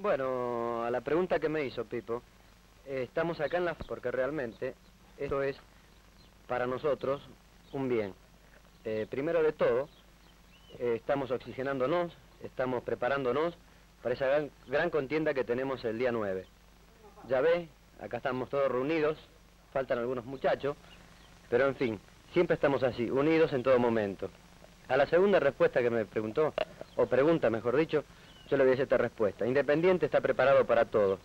Bueno, a la pregunta que me hizo Pipo, estamos acá en la... porque realmente esto es para nosotros un bien. Eh, primero de todo, eh, estamos oxigenándonos, estamos preparándonos para esa gran, gran contienda que tenemos el día 9. Ya ve, acá estamos todos reunidos, faltan algunos muchachos, pero en fin, siempre estamos así, unidos en todo momento. A la segunda respuesta que me preguntó, o pregunta mejor dicho, yo le hacer esta respuesta. Independiente está preparado para todo,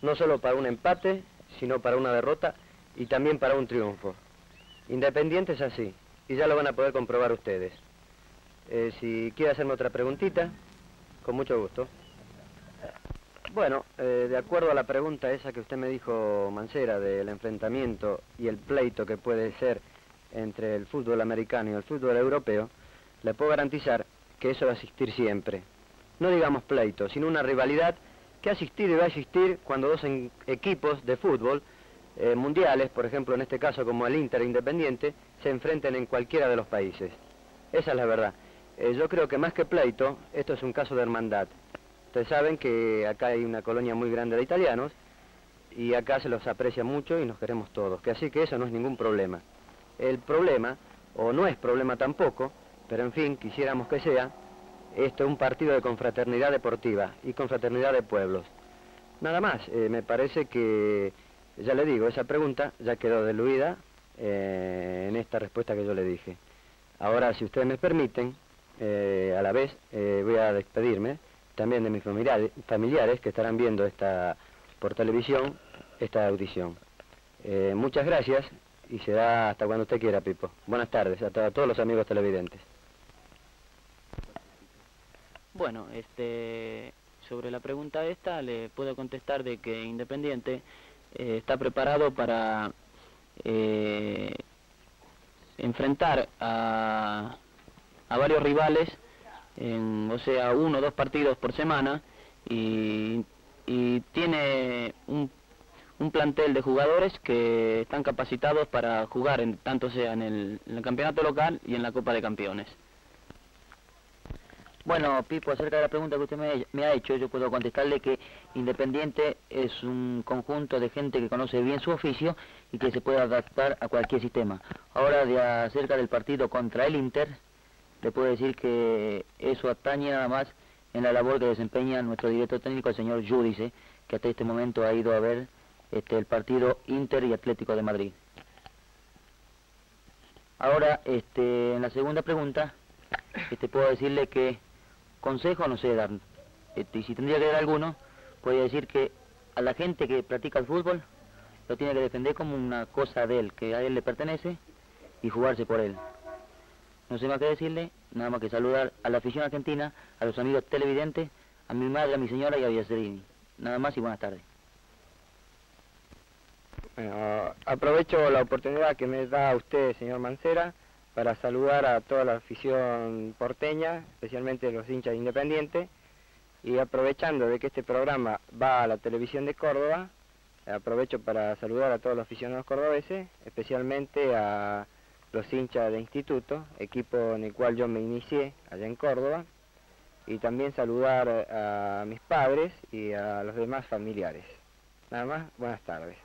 no solo para un empate, sino para una derrota y también para un triunfo. Independiente es así, y ya lo van a poder comprobar ustedes. Eh, si quiere hacerme otra preguntita, con mucho gusto. Bueno, eh, de acuerdo a la pregunta esa que usted me dijo, Mancera, del enfrentamiento y el pleito que puede ser entre el fútbol americano y el fútbol europeo, le puedo garantizar que eso va a existir siempre. No digamos pleito, sino una rivalidad que ha existido y va a existir cuando dos equipos de fútbol eh, mundiales, por ejemplo en este caso como el Inter Independiente, se enfrenten en cualquiera de los países. Esa es la verdad. Eh, yo creo que más que pleito, esto es un caso de hermandad. Ustedes saben que acá hay una colonia muy grande de italianos y acá se los aprecia mucho y nos queremos todos, que así que eso no es ningún problema. El problema, o no es problema tampoco, pero en fin, quisiéramos que sea, esto es un partido de confraternidad deportiva y confraternidad de pueblos. Nada más, eh, me parece que, ya le digo, esa pregunta ya quedó diluida eh, en esta respuesta que yo le dije. Ahora, si ustedes me permiten, eh, a la vez voy a despedirme también de mis familiares, que estarán viendo esta por televisión esta audición. Muchas gracias y será hasta cuando usted quiera, Pipo. Buenas tardes a, todos los amigos televidentes. Bueno, este, sobre la pregunta esta le puedo contestar de que Independiente eh, está preparado para eh, enfrentar a, a varios rivales o sea, uno o dos partidos por semana y, tiene un, plantel de jugadores que están capacitados para jugar en, tanto sea en en el campeonato local y en la Copa de Campeones. Bueno, Pipo, acerca de la pregunta que usted me, ha hecho, yo puedo contestarle que Independiente es un conjunto de gente que conoce bien su oficio y que se puede adaptar a cualquier sistema. Ahora, de acerca del partido contra el Inter, le puedo decir que eso atañe nada más en la labor que desempeña nuestro director técnico, el señor Judice, que hasta este momento ha ido a ver este, el partido Inter y Atlético de Madrid. Ahora, este, en la segunda pregunta, este, puedo decirle que consejo no sé dar. Este, y si tendría que dar alguno, podría decir que a la gente que practica el fútbol lo tiene que defender como una cosa de él, que a él le pertenece, y jugarse por él. No sé más que decirle, nada más que saludar a la afición argentina, a los amigos televidentes, a mi madre, a mi señora y a Villacerini. Nada más y buenas tardes. Bueno, aprovecho la oportunidad que me da usted, señor Mancera, para saludar a toda la afición porteña, especialmente los hinchas independientes, y aprovechando de que este programa va a la televisión de Córdoba, aprovecho para saludar a todos los aficionados cordobeses, especialmente a los hinchas de instituto, equipo en el cual yo me inicié allá en Córdoba, y también saludar a mis padres y a los demás familiares. Nada más, buenas tardes.